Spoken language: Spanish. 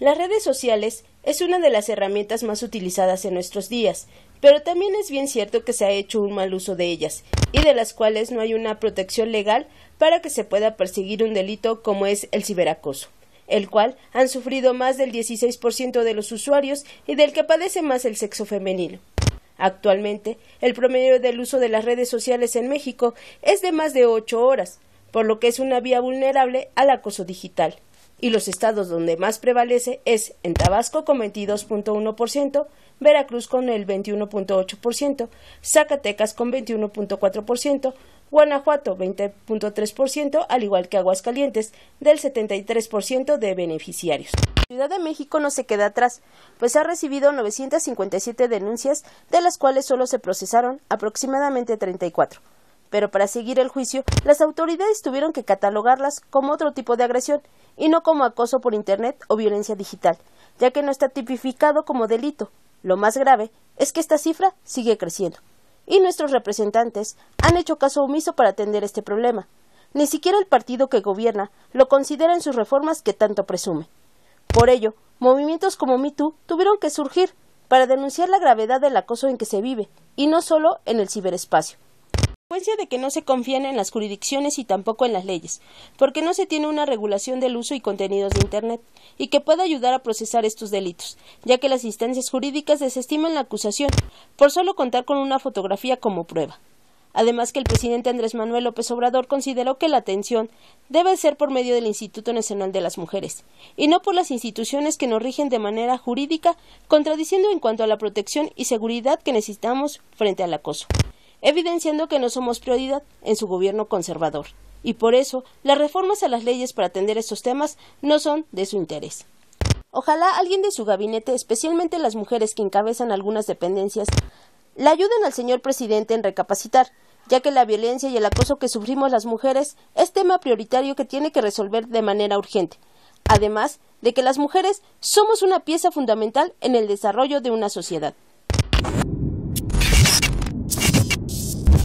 Las redes sociales es una de las herramientas más utilizadas en nuestros días, pero también es bien cierto que se ha hecho un mal uso de ellas y de las cuales no hay una protección legal para que se pueda perseguir un delito como es el ciberacoso, el cual han sufrido más del 16% de los usuarios y del que padece más el sexo femenino. Actualmente, el promedio del uso de las redes sociales en México es de más de ocho horas, por lo que es una vía vulnerable al acoso digital y los estados donde más prevalece es en Tabasco con 22.1%, Veracruz con el 21.8%, Zacatecas con 21.4%, Guanajuato 20.3%, al igual que Aguascalientes, del 73% de beneficiarios. Ciudad de México no se queda atrás, pues ha recibido 957 denuncias, de las cuales solo se procesaron aproximadamente 34 pero para seguir el juicio, las autoridades tuvieron que catalogarlas como otro tipo de agresión y no como acoso por Internet o violencia digital, ya que no está tipificado como delito. Lo más grave es que esta cifra sigue creciendo. Y nuestros representantes han hecho caso omiso para atender este problema. Ni siquiera el partido que gobierna lo considera en sus reformas que tanto presume. Por ello, movimientos como MeToo tuvieron que surgir para denunciar la gravedad del acoso en que se vive, y no solo en el ciberespacio consecuencia de que no se confían en las jurisdicciones y tampoco en las leyes, porque no se tiene una regulación del uso y contenidos de Internet, y que pueda ayudar a procesar estos delitos, ya que las instancias jurídicas desestiman la acusación, por solo contar con una fotografía como prueba. Además que el presidente Andrés Manuel López Obrador consideró que la atención debe ser por medio del Instituto Nacional de las Mujeres, y no por las instituciones que nos rigen de manera jurídica, contradiciendo en cuanto a la protección y seguridad que necesitamos frente al acoso evidenciando que no somos prioridad en su gobierno conservador, y por eso las reformas a las leyes para atender estos temas no son de su interés. Ojalá alguien de su gabinete, especialmente las mujeres que encabezan algunas dependencias, le ayuden al señor presidente en recapacitar, ya que la violencia y el acoso que sufrimos las mujeres es tema prioritario que tiene que resolver de manera urgente, además de que las mujeres somos una pieza fundamental en el desarrollo de una sociedad.